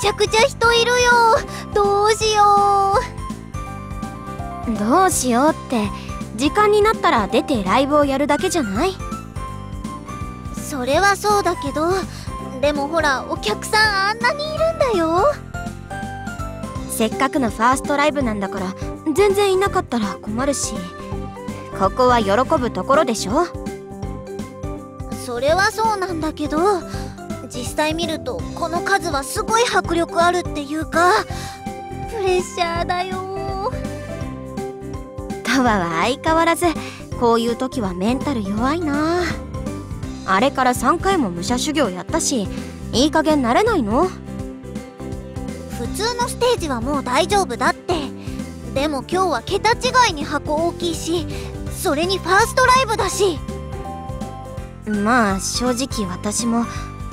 ちゃくちゃ人いるよ。どうしよう。どうしようって時間になったら出てライブをやるだけじゃない？それはそうだけどでもほらお客さんあんなにいるんだよ。せっかくのファーストライブなんだから全然いなかったら困るしここは喜ぶところでしょ？それはそうなんだけど実際見るとこの数はすごい迫力あるっていうかプレッシャーだよ。タワは相変わらずこういう時はメンタル弱いな。あれから3回も武者修行やったしいい加減なれないの？普通のステージはもう大丈夫だって。でも今日は桁違いに箱大きいしそれにファーストライブだし。まあ正直私も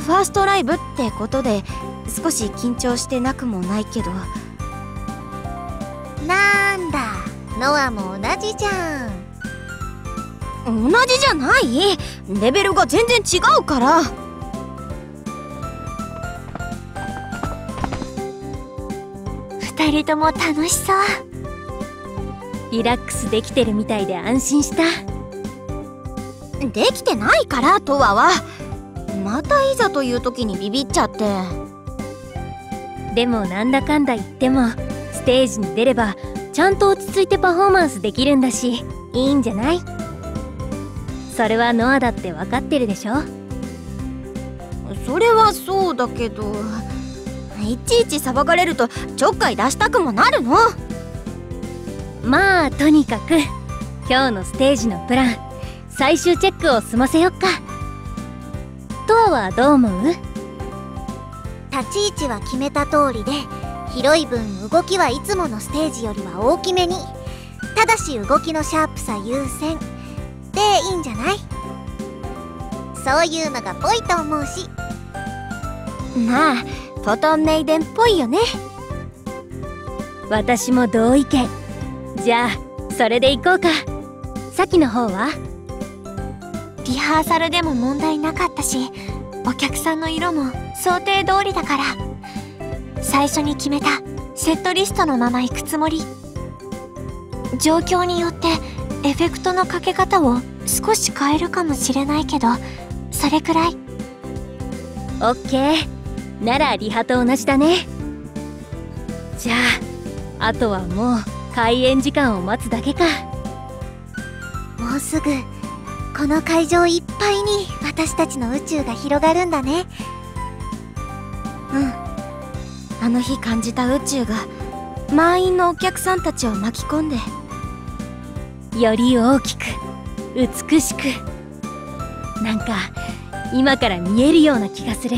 ファーストライブってことで少し緊張してなくもないけど。なんだノアも同じじゃん。同じじゃない？レベルが全然違うから。2人とも楽しそう。リラックスできてるみたいで安心した。できてないからトワはまたいざという時にビビっちゃって。でもなんだかんだ言ってもステージに出ればちゃんと落ち着いてパフォーマンスできるんだしいいんじゃない？それはノアだって分かってるでしょ？それはそうだけどいちいち騒がれるとちょっかい出したくもなるの？まあとにかく今日のステージのプラン最終チェックを済ませよっかトアはどう思う？立ち位置は決めた通りで広い分動きはいつものステージよりは大きめに。ただし動きのシャープさ優先。でいいんじゃない？そういうのがぽいと思うし。まあフォトンメイデンっぽいよね。私も同意見。じゃあそれで行こうか。さきの方は？リハーサルでも問題なかったしお客さんの色も想定通りだから。最初に決めたセットリストのまま行くつもり。状況によってエフェクトのかけ方を少し変えるかもしれないけどそれくらい。オッケー。ならリハと同じだね。じゃああとはもう開演時間を待つだけか。もうすぐこの会場いっぱいに私たちの宇宙が広がるんだね。うん。あの日感じた宇宙が満員のお客さんたちを巻き込んでより大きく美しくなんか今から見えるような気がする。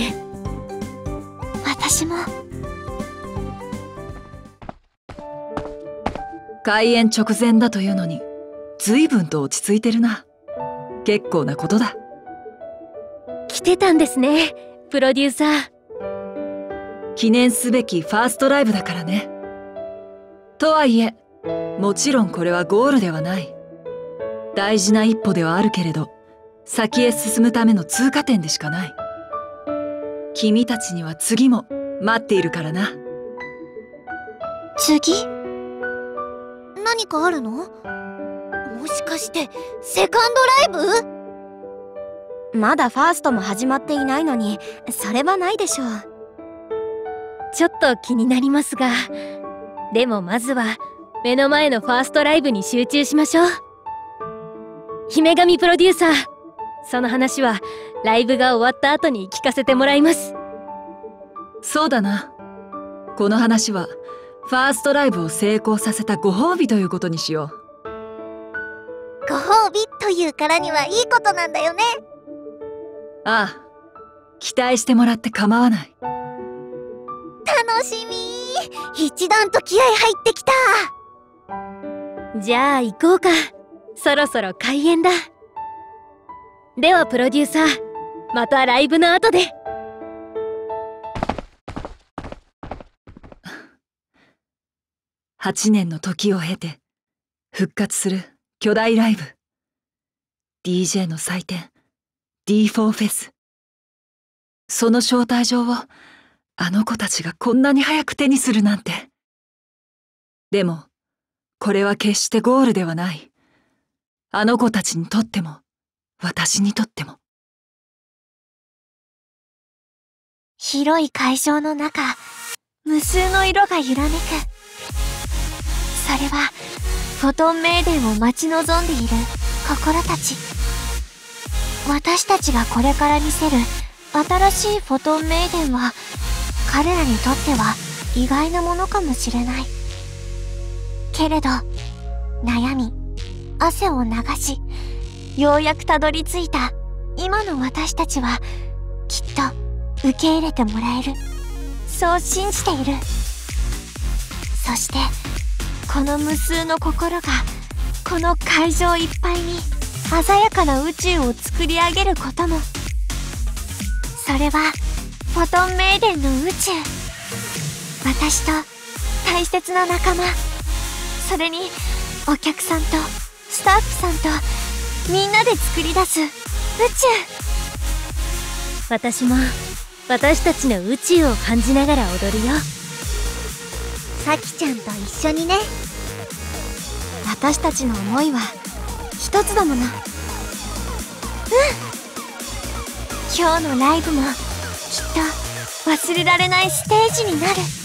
私も。開演直前だというのに随分と落ち着いてるな。結構なことだ。来てたんですねプロデューサー。記念すべきファーストライブだからね。とはいえもちろんこれはゴールではない。大事な一歩ではあるけれど先へ進むための通過点でしかない。君たちには次も待っているからな。次？何かあるの？かしてセカンドライブ？まだファーストも始まっていないのにそれはないでしょう。ちょっと気になりますがでもまずは目の前のファーストライブに集中しましょう。姫神プロデューサーその話はライブが終わった後に聞かせてもらいます。そうだな。この話はファーストライブを成功させたご褒美ということにしようご褒美というからにはいいことなんだよね。ああ期待してもらって構わない。楽しみ。一段と気合入ってきた。じゃあ行こうか。そろそろ開演だ。ではプロデューサーまたライブの後で。8年の時を経て復活する巨大ライブ DJ の祭典 D4 フェスその招待状をあの子たちがこんなに早く手にするなんて。でも、これは決してゴールではない。あの子たちにとっても、私にとっても。広い会場の中、無数の色が揺らめく。それは、フォトンメイデンを待ち望んでいる心たち。私たちがこれから見せる新しいフォトンメイデンは、彼らにとっては意外なものかもしれない。けれど、悩み、汗を流し、ようやくたどり着いた今の私たちは、きっと受け入れてもらえる。そう信じている。そして、この無数の心が、この会場いっぱいに鮮やかな宇宙を作り上げることも。それは、フォトンメイデンの宇宙。私と大切な仲間。それに、お客さんとスタッフさんとみんなで作り出す宇宙。私も私たちの宇宙を感じながら踊るよ。さきちゃんと一緒にね。私たちの思いは一つだもの。うん。今日のライブもきっと忘れられないステージになる。